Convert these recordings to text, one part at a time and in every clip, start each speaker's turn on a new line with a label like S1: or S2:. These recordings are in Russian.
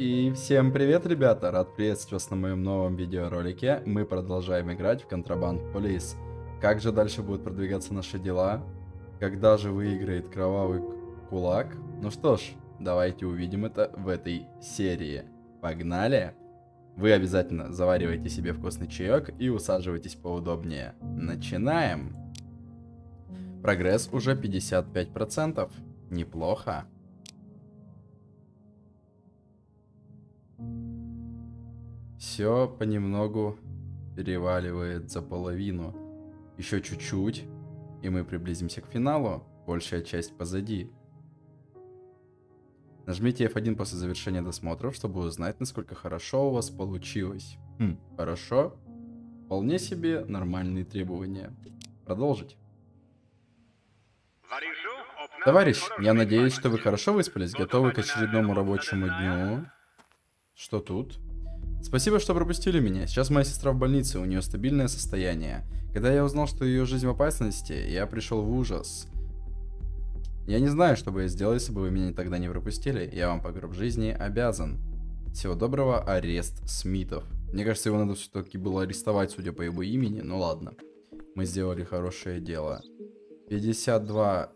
S1: И всем привет, ребята! Рад приветствовать вас на моем новом видеоролике. Мы продолжаем играть в Контрабанд Полис. Как же дальше будут продвигаться наши дела? Когда же выиграет Кровавый Кулак? Ну что ж, давайте увидим это в этой серии. Погнали! Вы обязательно заваривайте себе вкусный чаек и усаживайтесь поудобнее. Начинаем! Прогресс уже 55%. Неплохо. Все понемногу переваливает за половину. Еще чуть-чуть, и мы приблизимся к финалу. Большая часть позади. Нажмите F1 после завершения досмотров, чтобы узнать, насколько хорошо у вас получилось. Хм, хорошо? Вполне себе нормальные требования. Продолжить. Товарищ, я надеюсь, что вы хорошо выспались, готовы к очередному рабочему дню. Что тут? Спасибо, что пропустили меня. Сейчас моя сестра в больнице, у нее стабильное состояние. Когда я узнал, что ее жизнь в опасности, я пришел в ужас. Я не знаю, что бы я сделал, если бы вы меня тогда не пропустили. Я вам по гроб жизни обязан. Всего доброго, арест Смитов. Мне кажется, его надо все-таки было арестовать, судя по его имени. Ну ладно. Мы сделали хорошее дело. 52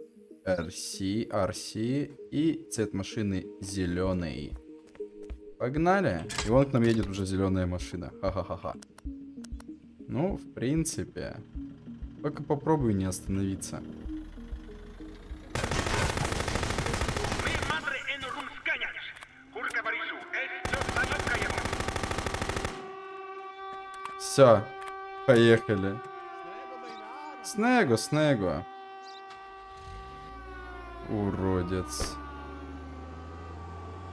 S1: RC, RC и цвет машины зеленый. Погнали. И вон к нам едет уже зеленая машина. Ха-ха-ха-ха. Ну, в принципе. Только попробую не остановиться. Все, поехали. Снегу, снегу. Уродец.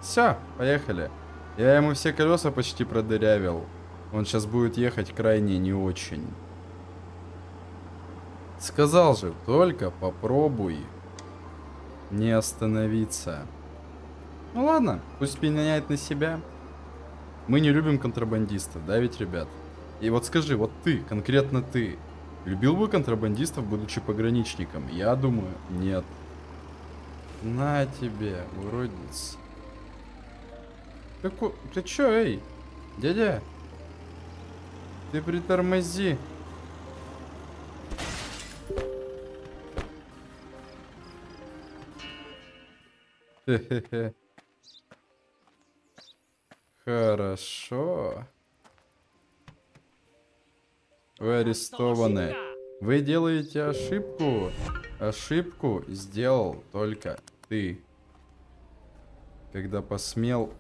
S1: Все, поехали. Я ему все колеса почти продырявил. Он сейчас будет ехать крайне не очень. Сказал же, только попробуй не остановиться. Ну ладно, пусть пеняет на себя. Мы не любим контрабандистов, да ведь, ребят? И вот скажи, вот ты, конкретно ты, любил бы контрабандистов, будучи пограничником? Я думаю, нет. На тебе, уродец. Ты, ку... ты чё, эй? Дядя? Ты притормози. Хе-хе-хе. Хорошо. Вы арестованы. Вы делаете ошибку. Ошибку сделал только ты. Когда посмел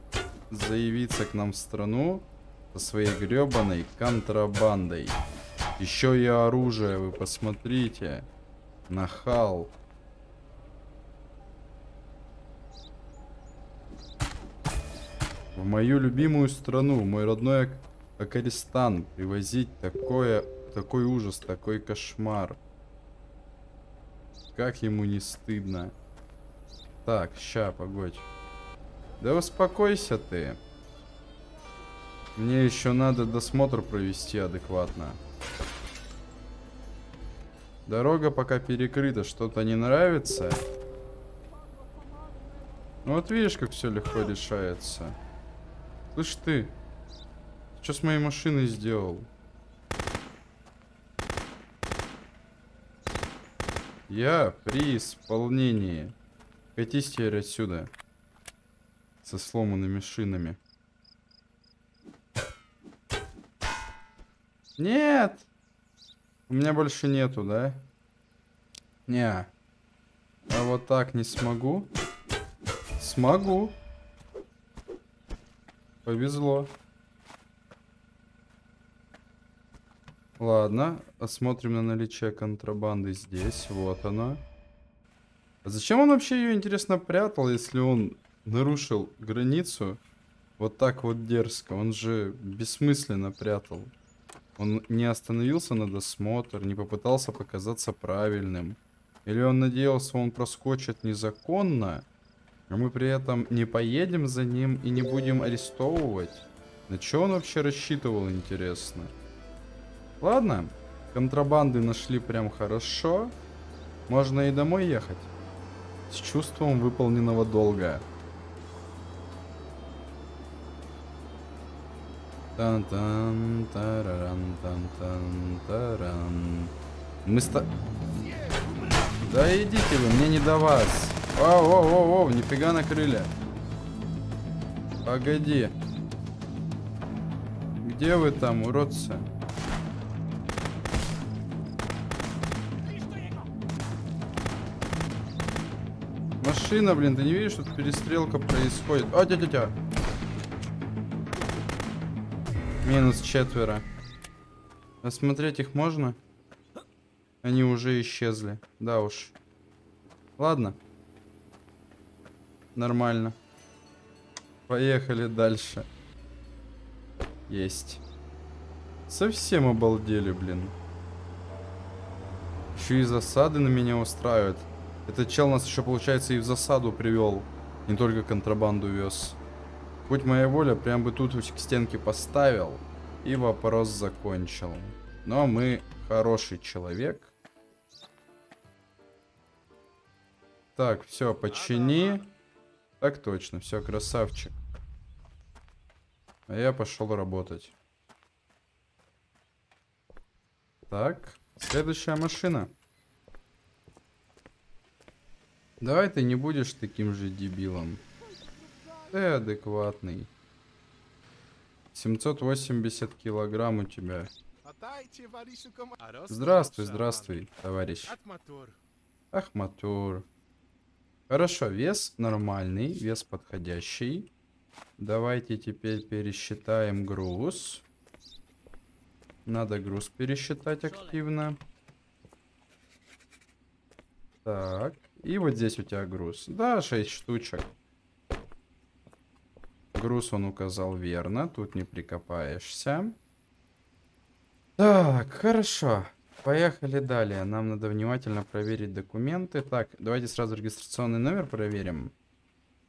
S1: заявиться к нам в страну со своей гребаной контрабандой. Еще и оружие, вы посмотрите. Нахал. В мою любимую страну, мой родной Акаристан, привозить такое, такой ужас, такой кошмар. Как ему не стыдно. Так, ща, погодь. Да успокойся ты. Мне еще надо досмотр провести адекватно. Дорога пока перекрыта, что-то не нравится. Ну вот видишь, как все легко решается. Слышь ты, что с моей машиной сделал? Я при исполнении. Катись теперь отсюда со сломанными шинами. Нет! У меня больше нету, да? Не. А вот так не смогу? Смогу. Повезло. Ладно, осмотрим на наличие контрабанды здесь. Вот она. А зачем он вообще ее, интересно, прятал, если он нарушил границу вот так вот дерзко. Он же бессмысленно прятал. Он не остановился на досмотр, не попытался показаться правильным. Или он надеялся, он проскочит незаконно, а мы при этом не поедем за ним и не будем арестовывать. На что он вообще рассчитывал, интересно? Ладно, контрабанды нашли прям хорошо. Можно и домой ехать. С чувством выполненного долга. Тан-тан, тараран, тан-тан, таран. Мы ста... Да идите вы, мне не до вас. О, о, о, о, нифига накрыли. Погоди. Где вы там, уродцы? Машина, блин, ты не видишь, что перестрелка происходит? О, тя Минус четверо. Осмотреть их можно? Они уже исчезли. Да уж. Ладно. Нормально. Поехали дальше. Есть. Совсем обалдели, блин. Еще и засады на меня устраивают. Этот чел нас еще, получается, и в засаду привел. Не только контрабанду вез. Будь моя воля, прям бы тут к стенке поставил. И вопрос закончил. Но мы хороший человек. Так, все, почини. Так точно, все, красавчик. А я пошел работать. Так, следующая машина. Давай ты не будешь таким же дебилом. Ты адекватный. 780 килограмм у тебя. Здравствуй, здравствуй, товарищ. Ахматур. Хорошо, вес нормальный, вес подходящий. Давайте теперь пересчитаем груз. Надо груз пересчитать активно. Так, и вот здесь у тебя груз. Да, 6 штучек. Груз он указал верно, тут не прикопаешься. Так, хорошо. Поехали далее. Нам надо внимательно проверить документы. Так, давайте сразу регистрационный номер проверим.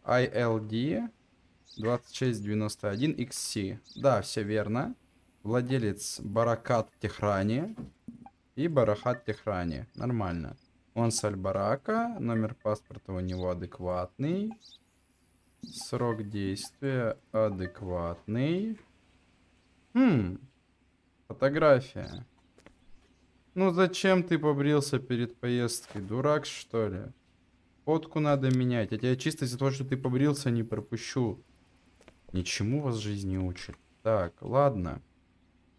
S1: ILD 2691XC. Да, все верно. Владелец Баракат Техрани и Барахат Техрани. Нормально. Он с Альбарака. Номер паспорта у него адекватный. Срок действия адекватный. Хм. Фотография. Ну зачем ты побрился перед поездкой? Дурак, что ли? Фотку надо менять. Я тебя чисто из-за того, что ты побрился, не пропущу. Ничему вас жизнь не учит. Так, ладно.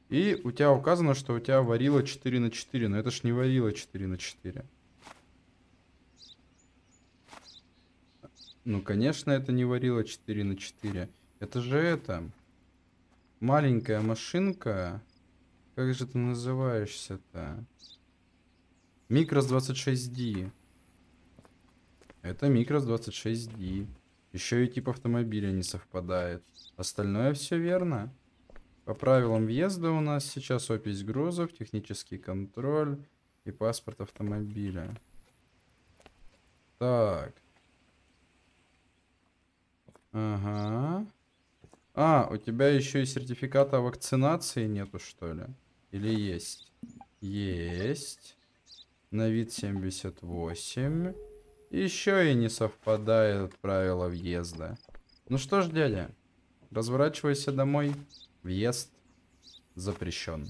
S1: И у тебя указано, что у тебя варила 4 на 4. Но это ж не варила 4 на 4. Ну, конечно, это не варила 4 на 4. Это же это... Маленькая машинка как же ты называешься-то? Микрос 26D. Это Микрос 26D. Еще и тип автомобиля не совпадает. Остальное все верно. По правилам въезда у нас сейчас опись грузов, технический контроль и паспорт автомобиля. Так. Ага. А, у тебя еще и сертификата вакцинации нету, что ли? Или есть? Есть. На вид 78. Еще и не совпадает правила въезда. Ну что ж, дядя, разворачивайся домой. Въезд запрещен.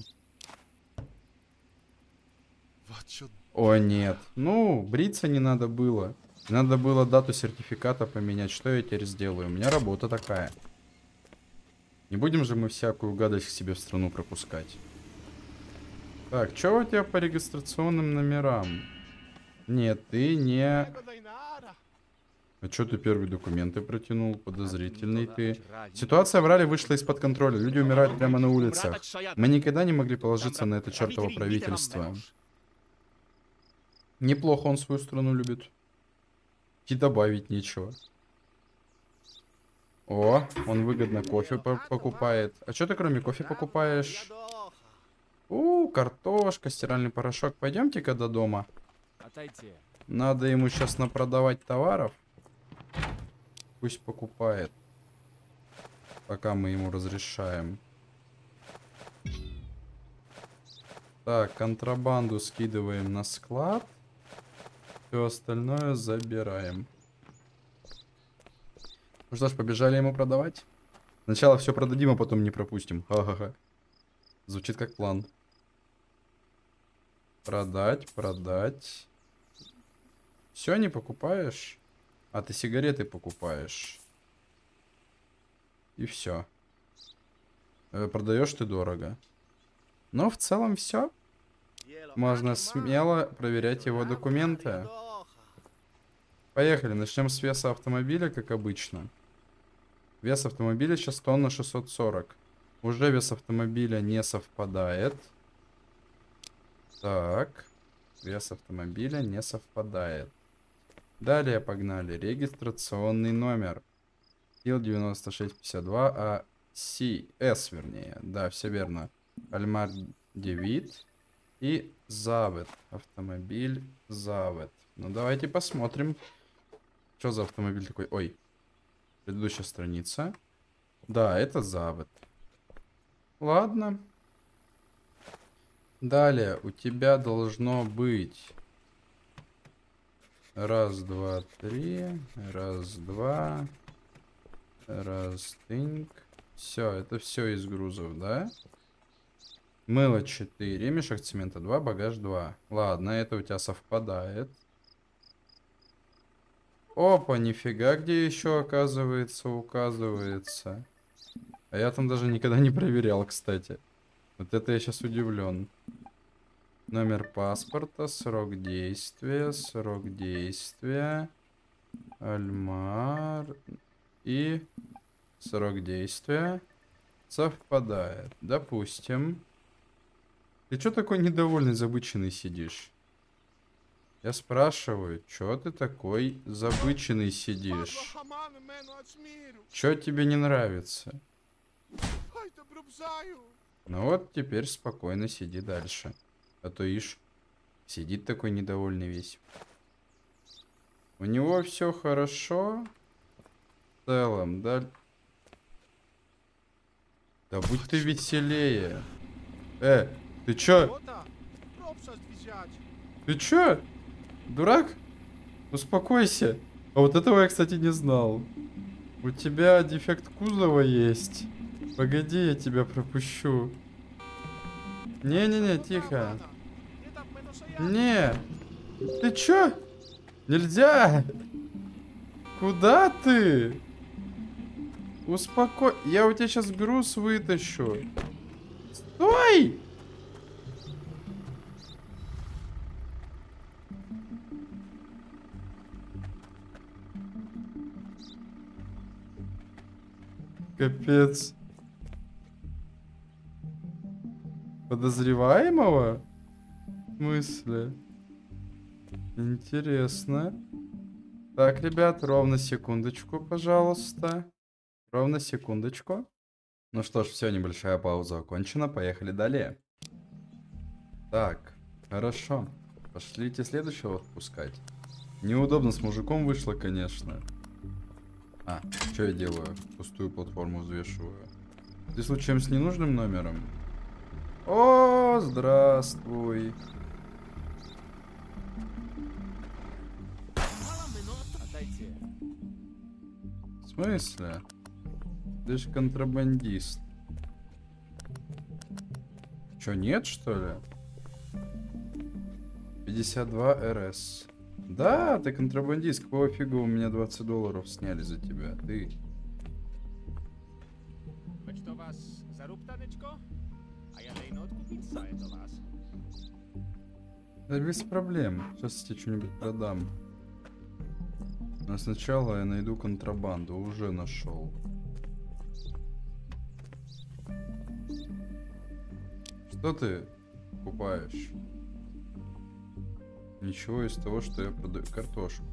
S1: О, нет. Ну, бриться не надо было. Надо было дату сертификата поменять. Что я теперь сделаю? У меня работа такая. Не будем же мы всякую гадость к себе в страну пропускать. Так, что у тебя по регистрационным номерам? Нет, ты не... А что ты первые документы протянул? Подозрительный ты. Ситуация в Рале вышла из-под контроля. Люди умирают прямо на улицах. Мы никогда не могли положиться на это чертово правительство. Неплохо он свою страну любит. И добавить нечего. О, он выгодно кофе по покупает. А что ты кроме кофе покупаешь? У, картошка, стиральный порошок. Пойдемте-ка до дома. Надо ему сейчас напродавать товаров. Пусть покупает. Пока мы ему разрешаем. Так, контрабанду скидываем на склад. Все остальное забираем. Ну что ж, побежали ему продавать. Сначала все продадим, а потом не пропустим. Ха-ха-ха. Звучит как план. Продать, продать. Все не покупаешь? А ты сигареты покупаешь. И все. Продаешь ты дорого. Но в целом все. Можно смело проверять его документы. Поехали, начнем с веса автомобиля, как обычно. Вес автомобиля сейчас тонна 640. Уже вес автомобиля не совпадает. Так. Вес автомобиля не совпадает. Далее погнали. Регистрационный номер. Ил 9652, а S вернее. Да, все верно. Альмар Девит и Завет. Автомобиль Завет. Ну давайте посмотрим. Что за автомобиль такой? Ой. Предыдущая страница. Да, это Завет. Ладно. Далее у тебя должно быть... Раз, два, три. Раз, два. Раз, тынк. Все, это все из грузов, да? Мыло 4, мешок цемента 2, багаж 2. Ладно, это у тебя совпадает. Опа, нифига, где еще оказывается, указывается. А я там даже никогда не проверял, кстати. Вот это я сейчас удивлен. Номер паспорта, срок действия, срок действия. Альмар. И срок действия совпадает. Допустим. Ты что такой недовольный, забыченный сидишь? Я спрашиваю, что ты такой забыченный сидишь? Что тебе не нравится? Ну вот, теперь спокойно сиди дальше. А то ишь, сидит такой недовольный весь. У него все хорошо. В целом, да? Да будь ты веселее. Э, ты чё? Ты чё? Дурак? Успокойся. А вот этого я, кстати, не знал. У тебя дефект кузова есть. Погоди, я тебя пропущу. Не-не-не, тихо. Не. Ты чё? Нельзя. Куда ты? Успокой. Я у тебя сейчас груз вытащу. Стой! Капец. Подозреваемого? В смысле? Интересно. Так, ребят, ровно секундочку, пожалуйста. Ровно секундочку. Ну что ж, все, небольшая пауза окончена. Поехали далее. Так, хорошо. Пошлите следующего отпускать. Неудобно с мужиком вышло, конечно. А, что я делаю? Пустую платформу взвешиваю. Ты случаем с ненужным номером? О, здравствуй. В смысле? Ты же контрабандист. Чё, нет, что ли? 52 РС. Да, ты контрабандист. Какого фига у меня 20 долларов сняли за тебя? Ты... Да без проблем. Сейчас я тебе что-нибудь продам. Но сначала я найду контрабанду. Уже нашел. Что ты покупаешь? Ничего из того, что я продаю. Картошку.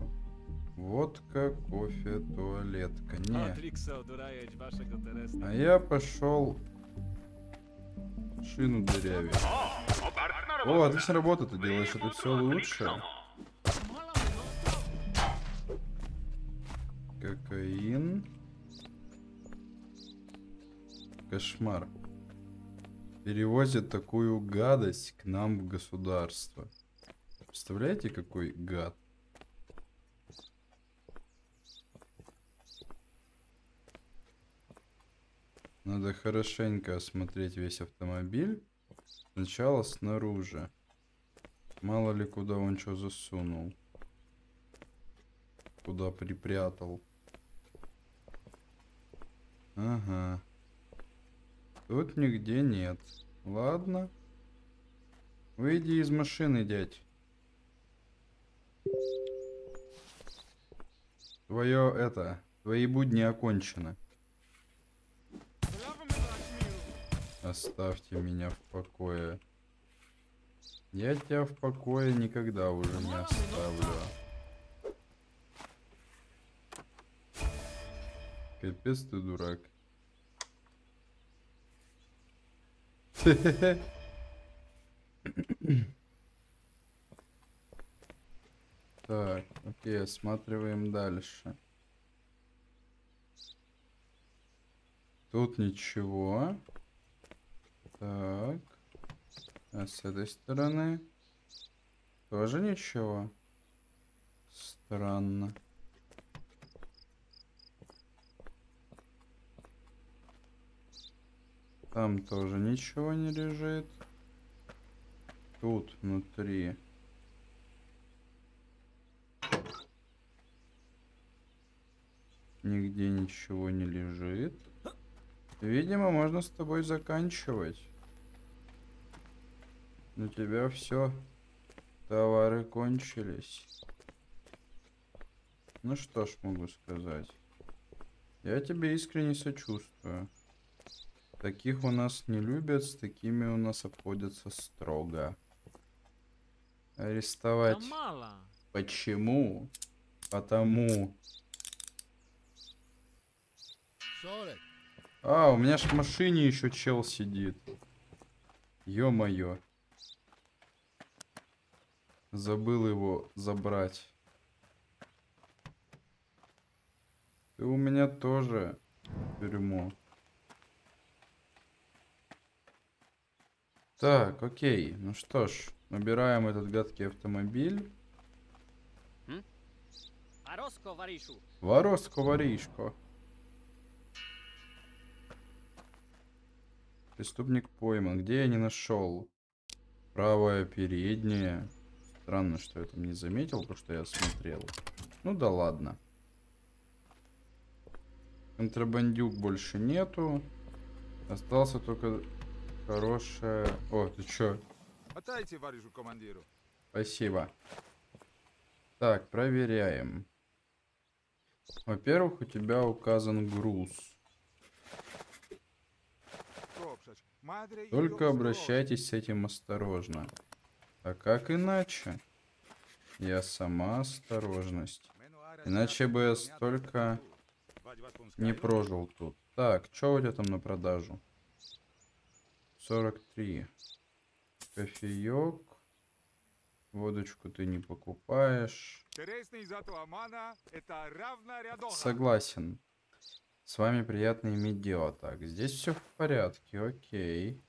S1: Водка, кофе, туалетка. Не. А я пошел шину дырявить. О, отличная работа, ты делаешь это все лучше. Кокаин. Кошмар. Перевозят такую гадость к нам в государство. Представляете, какой гад? Надо хорошенько осмотреть весь автомобиль. Сначала снаружи. Мало ли куда он что засунул. Куда припрятал. Ага. Тут нигде нет. Ладно. Выйди из машины, дядь. Твое это, твои будни окончены. Оставьте меня в покое. Я тебя в покое никогда уже не оставлю. Капец ты дурак. Так, окей, осматриваем дальше. Тут ничего. Так. А с этой стороны тоже ничего. Странно. Там тоже ничего не лежит. Тут внутри. Нигде ничего не лежит. Видимо, можно с тобой заканчивать. У тебя все. Товары кончились. Ну что ж могу сказать. Я тебе искренне сочувствую. Таких у нас не любят, с такими у нас обходятся строго. Арестовать. Почему? Потому. А, у меня ж в машине еще чел сидит. Ё-моё. Забыл его забрать. Ты у меня тоже тюрьму. Так, окей. Ну что ж, набираем этот гадкий автомобиль.
S2: Вороско,
S1: воришко. Преступник пойман. Где я не нашел? Правое переднее. Странно, что я там не заметил, то что я смотрел. Ну да ладно. Контрабандюк больше нету. Остался только Хорошая... О, ты чё?
S3: Отдайте варежу командиру.
S1: Спасибо. Так, проверяем. Во-первых, у тебя указан груз. Только обращайтесь с этим осторожно. А как иначе? Я сама осторожность. Иначе бы я столько не прожил тут. Так, что у тебя там на продажу? 43. Кофеек. Водочку ты не покупаешь. Согласен. С вами приятно иметь дело. Так, здесь все в порядке, окей.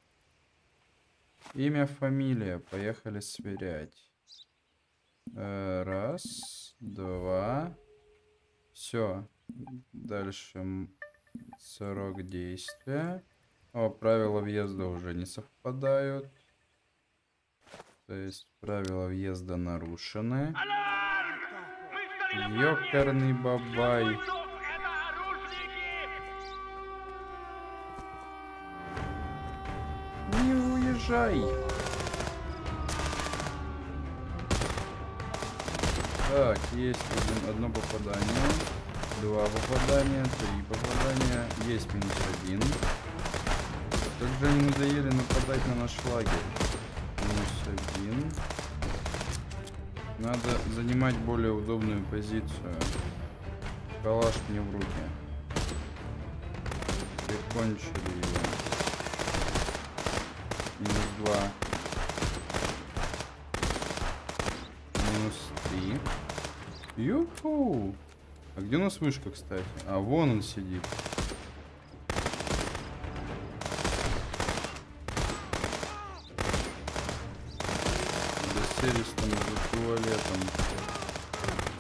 S1: Имя, фамилия. Поехали сверять. Э, раз, два. Все. Дальше срок действия. О, правила въезда уже не совпадают. То есть правила въезда нарушены. Ёкарный бабай. Уезжай. Так, есть один, одно попадание, два попадания, три попадания, есть минус один. Как же они надоели нападать на наш лагерь. Минус один. Надо занимать более удобную позицию. Калаш мне в руки. Прикончили его. Минус два. Минус три. Юху! А где у нас вышка, кстати? А, вон он сидит. заселись там за туалетом.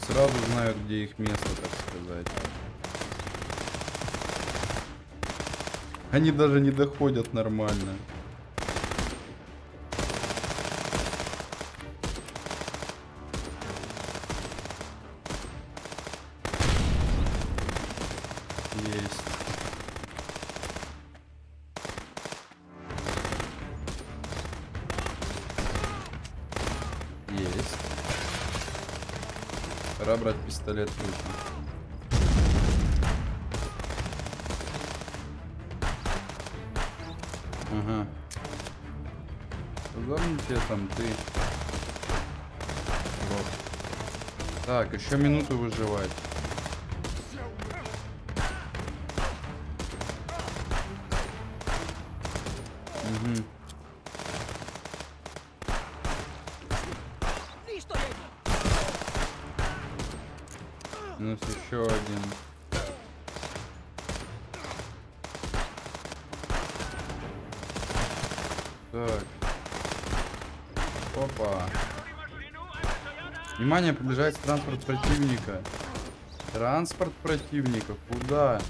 S1: Сразу знают, где их место, так сказать. Они даже не доходят нормально. Есть. Есть. Пора брать пистолет руки. Ага. Тебе там ты? Вот. Так, еще минуту выживать. Угу.
S2: Listo, Diego!
S1: Минус еще один. Так. Опа. Внимание, приближается транспорт противника. Транспорт противника. Куда?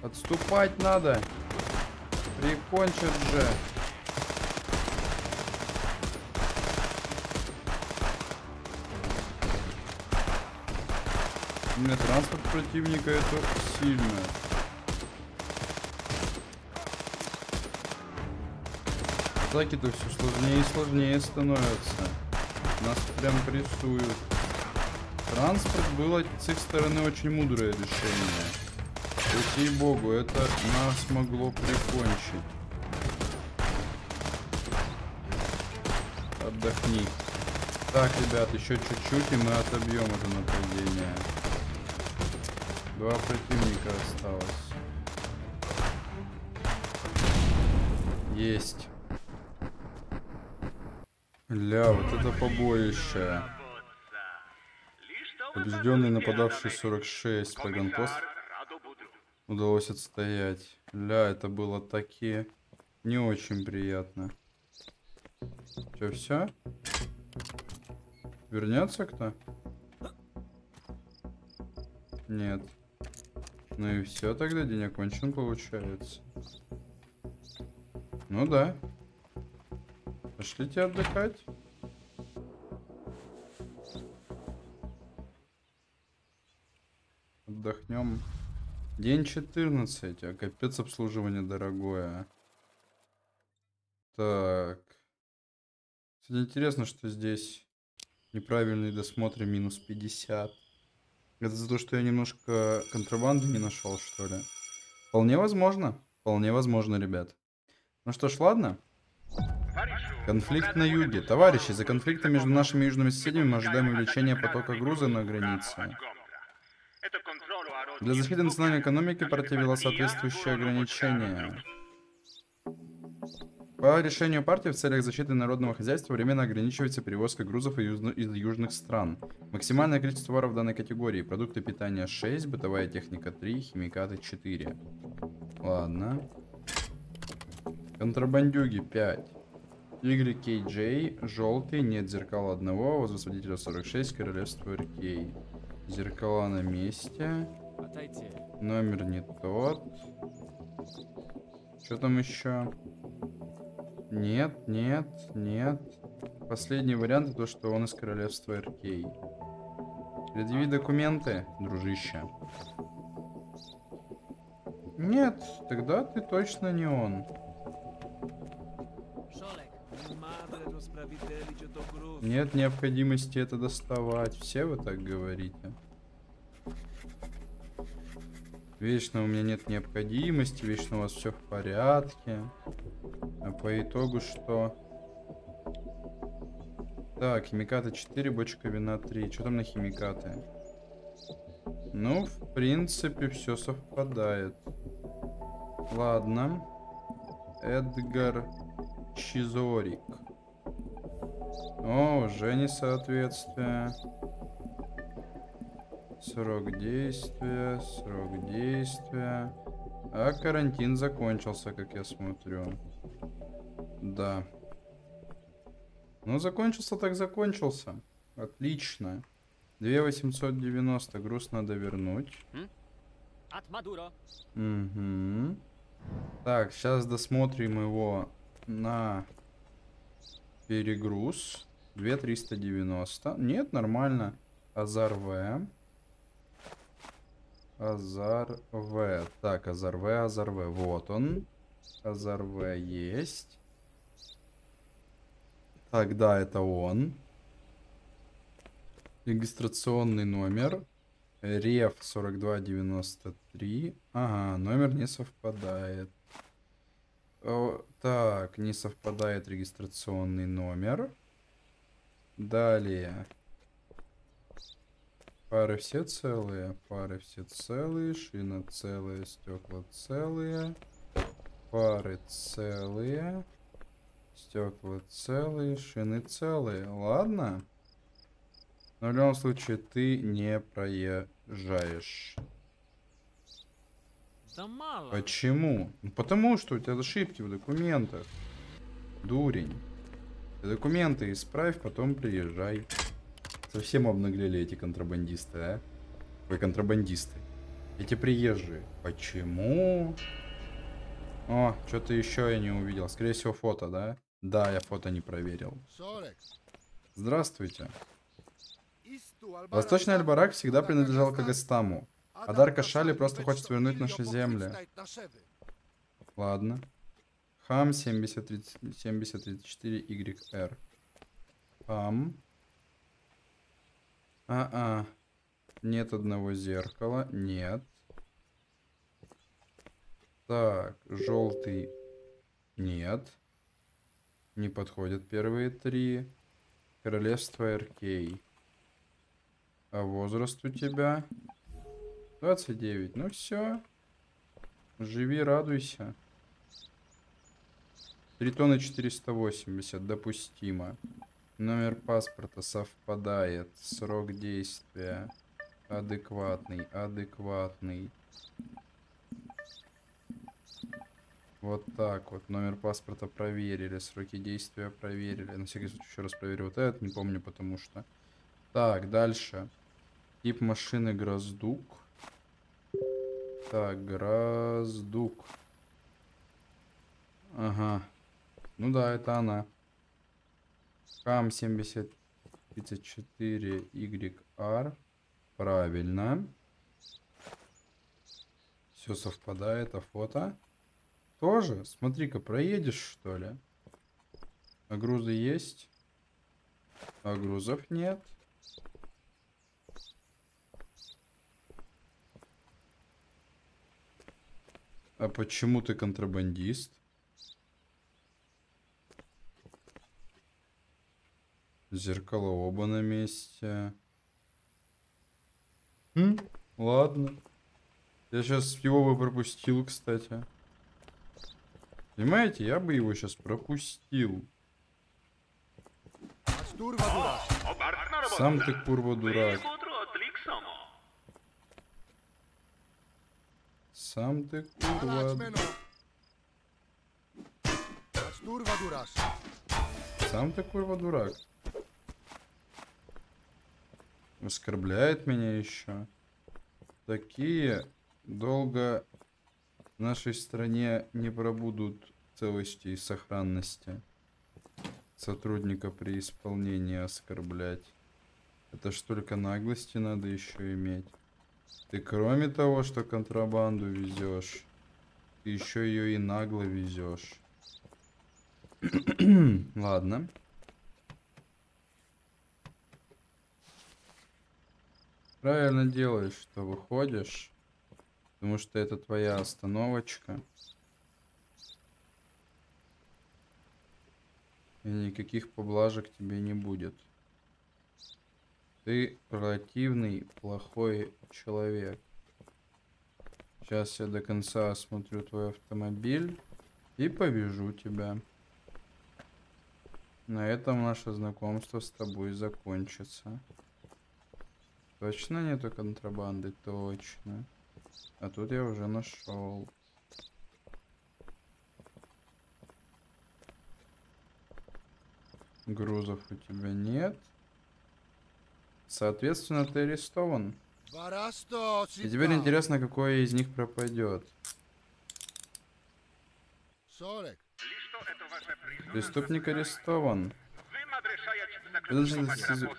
S1: Отступать надо. Прикончат же. Именно транспорт противника это сильно. Атаки-то все сложнее и сложнее становятся. Нас прям прессуют. Транспорт было с их стороны очень мудрое решение. Вот ей-богу, это нас могло прикончить. Отдохни. Так, ребят, еще чуть-чуть, и мы отобьем это нападение. Два противника осталось. Есть. Ля, вот это побоище. Побежденный нападавший 46. Погранпост удалось отстоять. Ля, это было таки не очень приятно. Че, все? Вернется кто? Нет. Ну и все, тогда день окончен, получается. Ну да. Пошлите отдыхать. Отдохнем. День 14, а капец обслуживание дорогое. Так. Кстати, интересно, что здесь неправильный досмотр и минус 50. Это за то, что я немножко контрабанды не нашел, что ли? Вполне возможно. Вполне возможно, ребят. Ну что ж, ладно. Конфликт на юге. Товарищи, за конфликтом между нашими южными соседями мы ожидаем увеличения потока груза на границе. Для защиты национальной экономики партия ввела соответствующие ограничения. По решению партии в целях защиты народного хозяйства временно ограничивается перевозка грузов из южных стран. Максимальное количество товаров данной категории. Продукты питания 6, бытовая техника 3, химикаты 4. Ладно. Контрабандюги 5. YKJ, желтый, нет зеркала одного, возраст водителя 46, королевство РК. Зеркала на месте.
S2: Отойти.
S1: Номер не тот. Что там еще? Нет, нет, нет. Последний вариант то, что он из королевства РК. Предъяви документы, дружище. Нет, тогда ты точно не он. Нет необходимости это доставать. Все вы так говорите. Вечно у меня нет необходимости, вечно у вас все в порядке. А по итогу что? Так, химикаты 4, бочка вина 3. Что там на химикаты? Ну, в принципе, все совпадает. Ладно. Эдгар Чизорик. О, уже несоответствие. Срок действия, срок действия. А карантин закончился, как я смотрю. Да. Ну, закончился так закончился. Отлично. 2890, груз надо вернуть.
S2: At Maduro.
S1: Угу. Так, сейчас досмотрим его на перегруз. 2390. Нет, нормально. Азар В. Азар В. Так, Азар В, Азар В. Вот он. Азар В есть. Так, да, это он. Регистрационный номер. Рев 4293. Ага, номер не совпадает. Так, не совпадает регистрационный номер. Далее. Пары все целые, пары все целые, шина целая, стекла целые, пары целые, стекла целые, шины целые. Ладно. Но в любом случае ты не проезжаешь.
S4: Да мало.
S1: Почему? Ну, потому что у тебя ошибки в документах. Дурень. Ты документы исправь, потом приезжай. Совсем обнаглели эти контрабандисты, а? Ой, контрабандисты. Эти приезжие. Почему? О, что-то еще я не увидел. Скорее всего, фото, да? Да, я фото не проверил. Здравствуйте. Восточный Альбарак всегда принадлежал Кагастаму. А Дарка Шали просто хочет вернуть наши земли. Ладно. Хам 7034YR. Хам. А-а. Нет одного зеркала. Нет. Так, желтый. Нет. Не подходят первые три. Королевство РК. А возраст у тебя? 29. Ну все. Живи, радуйся. 3 тонны 480. Допустимо. Номер паспорта совпадает. Срок действия. Адекватный. Адекватный. Вот так вот. Номер паспорта проверили. Сроки действия проверили. На всякий случай еще раз проверю вот этот. Не помню, потому что... Так, дальше. Тип машины Гроздук. Так, Гроздук. Ага. Ну да, это она. Хам 7034 YR. Правильно. Все совпадает, а фото? Тоже? Смотри-ка, проедешь, что ли? А грузы есть? А грузов нет. А почему ты контрабандист? Зеркало оба на месте. Хм, ладно. Я сейчас его бы пропустил, кстати. Понимаете, я бы его сейчас пропустил. Сам ты курва дурак. Сам ты курва. Сам ты курва дурак. Оскорбляет меня еще. Такие долго в нашей стране не пробудут целости и сохранности сотрудника при исполнении оскорблять. Это ж только наглости надо еще иметь. Ты кроме того, что контрабанду везешь, ты еще ее и нагло везешь. Ладно. Правильно делаешь, что выходишь. Потому что это твоя остановочка. И никаких поблажек тебе не будет. Ты противный, плохой человек. Сейчас я до конца осмотрю твой автомобиль и повяжу тебя. На этом наше знакомство с тобой закончится. Точно нету контрабанды? Точно. А тут я уже нашел. Грузов у тебя нет. Соответственно, ты арестован. И теперь интересно, какой из них пропадет. Преступник арестован.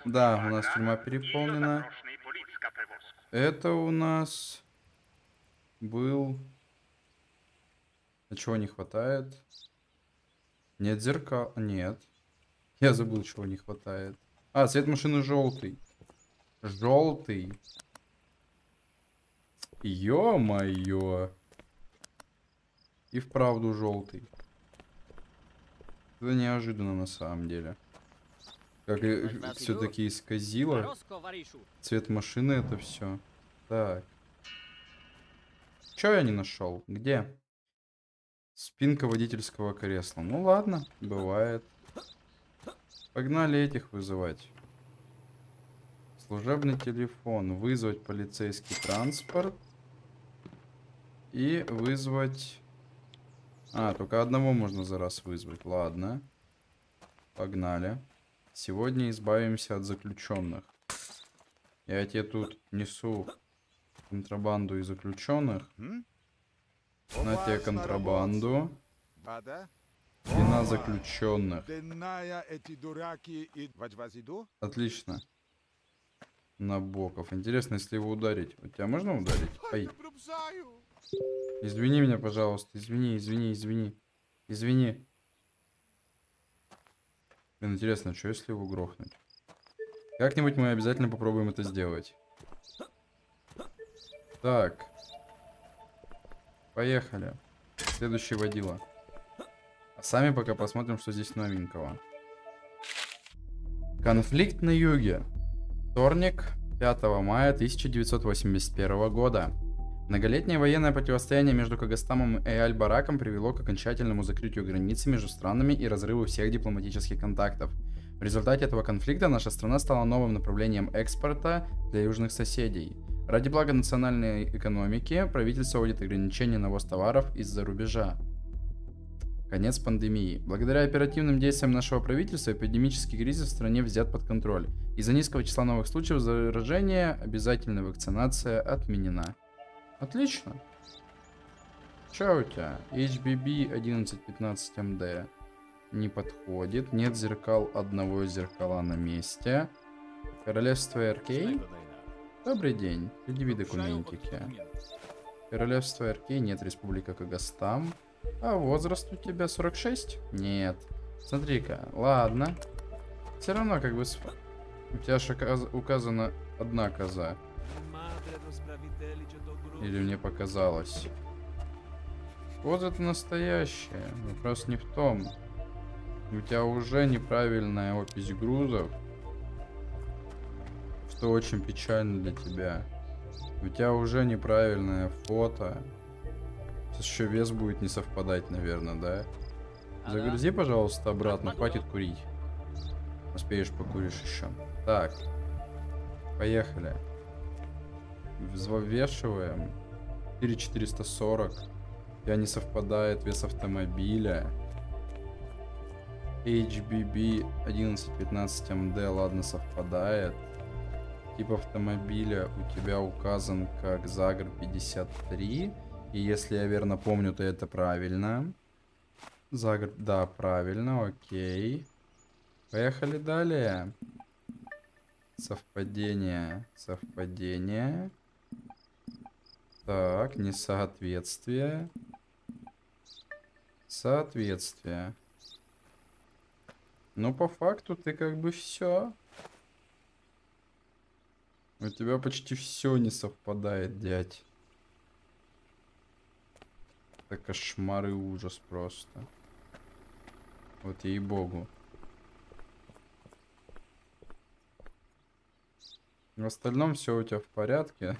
S1: Да, у нас тюрьма переполнена. Это у нас был... А чего не хватает? Нет зеркал. Нет. Я забыл, чего не хватает. А, цвет машины желтый. Желтый. Ё-моё. И вправду желтый. Это неожиданно на самом деле. Как все-таки исказило цвет машины это все. Так. Чё я не нашел? Где? Спинка водительского кресла. Ну ладно, бывает. Погнали этих вызывать. Служебный телефон. Вызвать полицейский транспорт. И вызвать... А, только одного можно за раз вызвать. Ладно. Погнали. Сегодня избавимся от заключенных. Я тебе тут несу контрабанду и заключенных. На тебе контрабанду и на заключенных. Отлично. Набоков. Интересно, если его ударить. У тебя можно ударить? Ай. Извини меня, пожалуйста. Извини, извини, извини. Извини. Блин, интересно, что если его грохнуть? Как-нибудь мы обязательно попробуем это сделать. Так. Поехали. Следующий водила. А сами пока посмотрим, что здесь новенького. Конфликт на юге. Вторник, 5 мая 1981 года. Многолетнее военное противостояние между Кагастамом и Аль-Бараком привело к окончательному закрытию границы между странами и разрыву всех дипломатических контактов. В результате этого конфликта наша страна стала новым направлением экспорта для южных соседей. Ради блага национальной экономики правительство вводит ограничения на ввоз товаров из-за рубежа. Конец пандемии. Благодаря оперативным действиям нашего правительства эпидемический кризис в стране взят под контроль. Из-за низкого числа новых случаев заражения обязательная вакцинация отменена. Отлично. Что у тебя? HBB 1115MD не подходит. Нет зеркал, одного зеркала на месте. Королевство РК? Добрый день. Предъяви документики. Королевство РК, нет, Республика Кагастам. А возраст у тебя 46? Нет. Смотри-ка, ладно. Все равно как бы... У тебя же указана одна коза. Или мне показалось? Вот это настоящее. Вопрос не в том. У тебя уже неправильная опись грузов. Что очень печально для тебя. У тебя уже неправильное фото. Сейчас еще вес будет не совпадать, наверное, да? Загрузи, пожалуйста, обратно. Хватит курить. Успеешь покуришь еще. Так. Поехали. Взвешиваем. 4440. У тебя не совпадает вес автомобиля. HBB 1115MD, ладно, совпадает. Тип автомобиля у тебя указан как Загр 53. И если я верно помню, то это правильно. Загр, да, правильно, окей. Поехали далее. Совпадение, совпадение. Так, несоответствие. Соответствие. Ну, по факту ты как бы все. У тебя почти все не совпадает, дядь. Это кошмар и ужас просто. Вот ей-богу. В остальном все у тебя в порядке.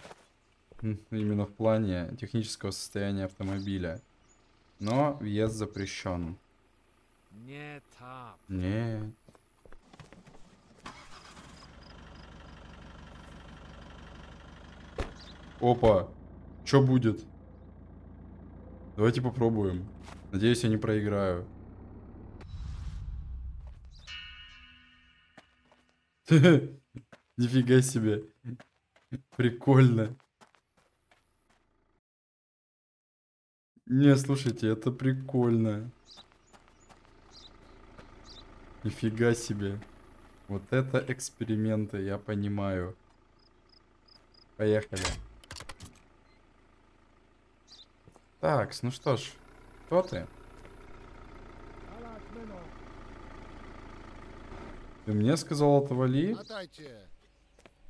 S1: Именно в плане технического состояния автомобиля. Но въезд запрещен.
S4: Tap.
S1: Нет. Опа. Что будет? Давайте попробуем. Надеюсь, я не проиграю. Нифига себе. Прикольно. Не, слушайте, это прикольно. Нифига себе. Вот это эксперименты, я понимаю. Поехали. Так, ну что ж, кто ты? Ты мне сказал отвали?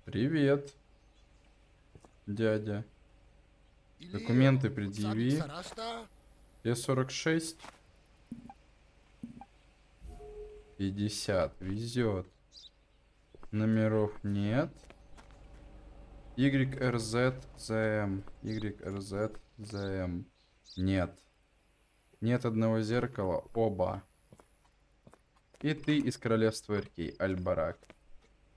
S1: Привет, дядя. Документы предъяви.
S5: Сараста?
S1: Т-46. 50. Везет. Номеров нет. YRZ-ZM. YRZ-ZM. Нет. Нет одного зеркала. Оба. И ты из королевства Иркей, Альбарак.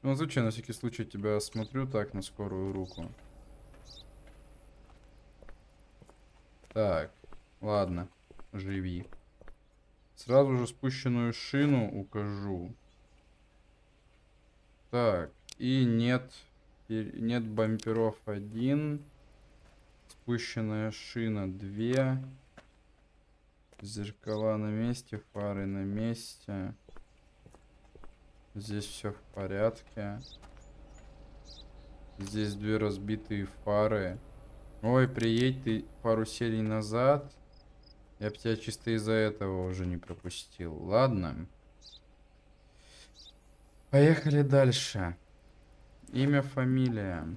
S1: Ну, случай, на всякий случай тебя осмотрю так на скорую руку. Так, ладно, живи. Сразу же спущенную шину укажу. Так, и нет, нет бамперов один. Спущенная шина 2. Зеркала на месте, фары на месте. Здесь все в порядке. Здесь две разбитые фары. Ой, приедь ты пару серий назад. Я бы тебя чисто из-за этого уже не пропустил. Ладно. Поехали дальше. Имя, фамилия.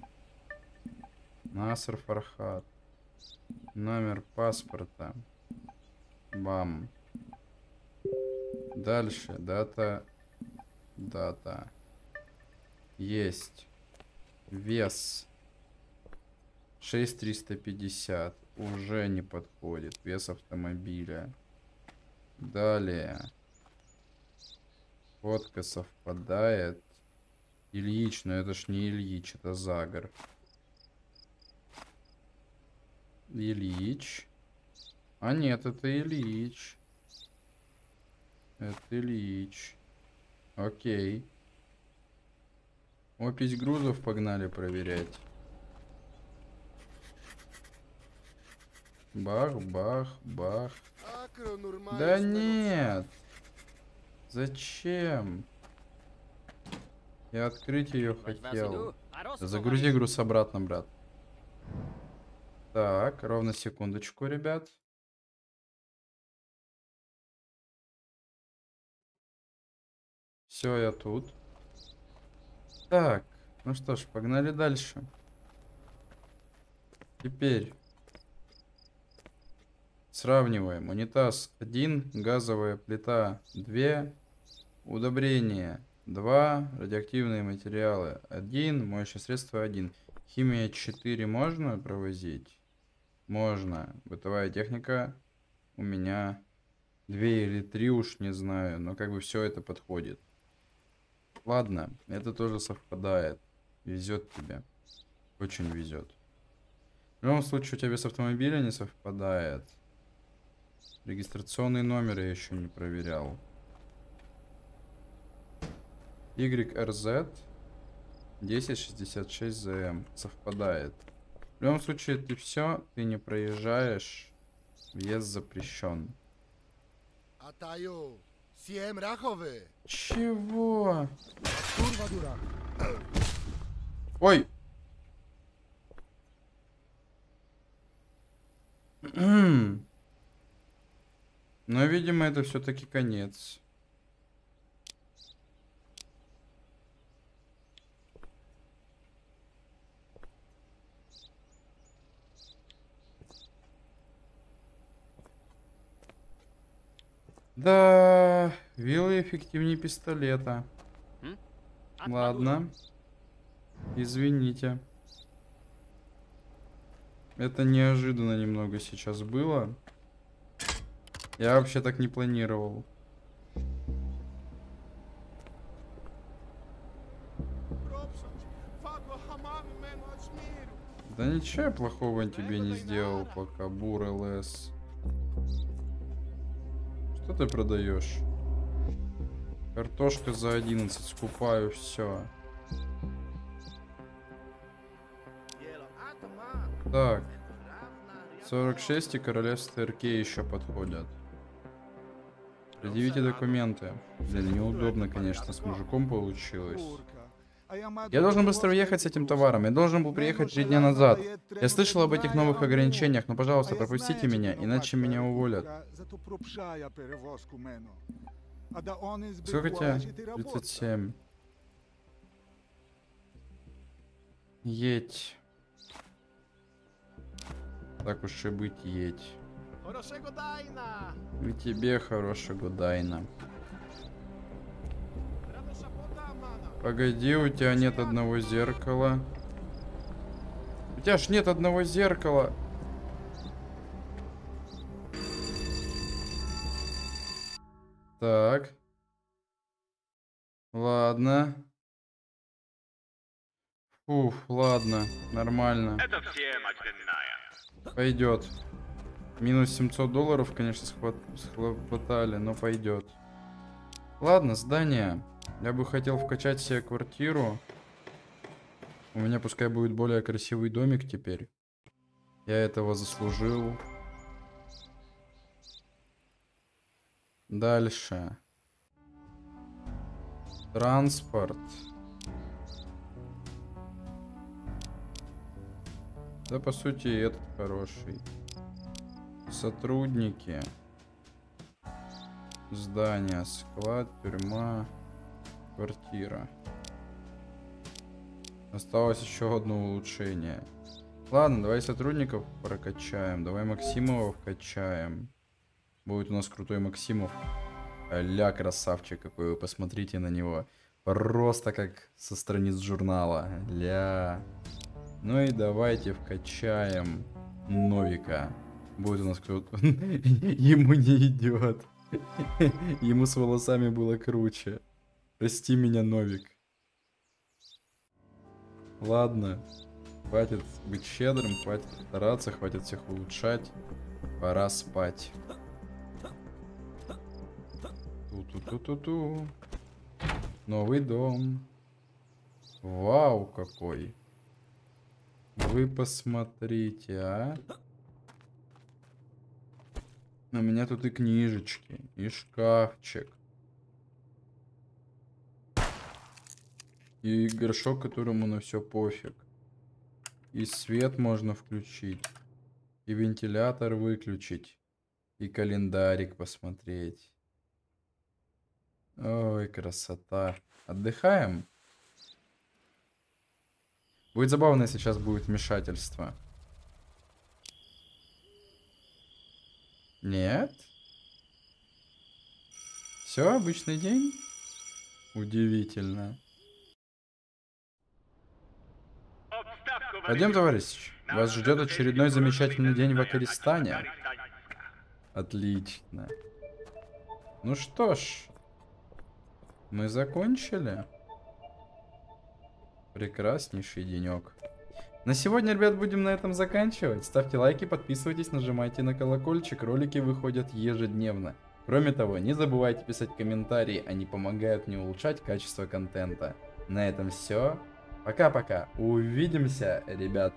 S1: Наср Фархат. Номер паспорта. Бам. Дальше. Дата. Дата. Есть. Вес. 6350. Уже не подходит. Вес автомобиля. Далее. Фотка совпадает. Ильич, но это ж не Ильич, это Загор. Ильич. А нет, это Ильич. Это Ильич. Окей. Опись грузов погнали проверять. Бах, бах, бах. Да нет. Зачем? Я открыть ее хотел. Да Загрузи груз обратно, брат. Так, ровно секундочку, ребят. Все, я тут. Так, ну что ж, погнали дальше. Теперь сравниваем. Унитаз 1, газовая плита 2, удобрение 2, радиоактивные материалы 1, моющее средство 1. Химия 4 можно провозить? Можно. Бытовая техника у меня 2 или 3 уж не знаю, но как бы все это подходит. Ладно, это тоже совпадает. Везет тебе. Очень везет. В любом случае, у тебя без автомобиля не совпадает. Регистрационный номер я еще не проверял. YRZ 1066ZM совпадает. В любом случае, ты все, ты не проезжаешь. Въезд запрещен.
S5: Атаю. Сiem Раховы.
S1: Чего? Ой! Но, видимо, это все-таки конец. Да, вилы эффективнее пистолета. Ладно. Извините. Это неожиданно немного сейчас было. Я вообще так не планировал. Да ничего я плохого я тебе не сделал, пока бур ЛС. Ты продаешь? Картошка за 11 скупаю, все. Так. 46 и королевство РК еще подходят. Предъявите документы. Блин, неудобно, конечно, с мужиком получилось. Я должен быстро уехать с этим товаром. Я должен был приехать три дня назад. Я слышал об этих новых ограничениях, но, пожалуйста, пропустите меня, иначе меня уволят. Сколько тебе? 37. Едь. Так уж и быть, едь. И тебе хорошего дайна. Погоди, у тебя нет одного зеркала. У тебя ж нет одного зеркала. Так. Ладно. Фух, ладно, нормально.
S6: Это всем.
S1: Пойдет. Минус 700 долларов, конечно, схват... схлопотали, но пойдет. Ладно, здание. Я бы хотел вкачать себе квартиру. У меня пускай будет более красивый домик теперь. Я этого заслужил. Дальше. Транспорт. Да, по сути, этот хороший. Сотрудники. Здание, склад, тюрьма, квартира. Осталось еще одно улучшение. Ладно, давай сотрудников прокачаем. Давай Максимова вкачаем. Будет у нас крутой Максимов. Ля, красавчик какой, вы посмотрите на него. Просто как со страниц журнала. Ля. Ну и давайте вкачаем Новика. Будет у нас кто-то... Ему не идет. Ему с волосами было круче. Прости меня, Новик. Ладно. Хватит быть щедрым, хватит стараться, хватит всех улучшать. Пора спать. Ту-ту-ту-ту-ту. Новый дом. Вау, какой. Вы посмотрите, а. У меня тут и книжечки, и шкафчик. И горшок, которому на все пофиг. И свет можно включить. И вентилятор выключить. И календарик посмотреть. Ой, красота. Отдыхаем? Будет забавно, если сейчас будет вмешательство. Нет? Все, обычный день? Удивительно. Пойдем, товарищ. Вас ждет очередной замечательный день в Акаристане. Отлично. Ну что ж. Мы закончили. Прекраснейший денек. На сегодня, ребят, будем на этом заканчивать. Ставьте лайки, подписывайтесь, нажимайте на колокольчик. Ролики выходят ежедневно. Кроме того, не забывайте писать комментарии, они помогают мне улучшать качество контента. На этом все. Пока-пока. Увидимся, ребят.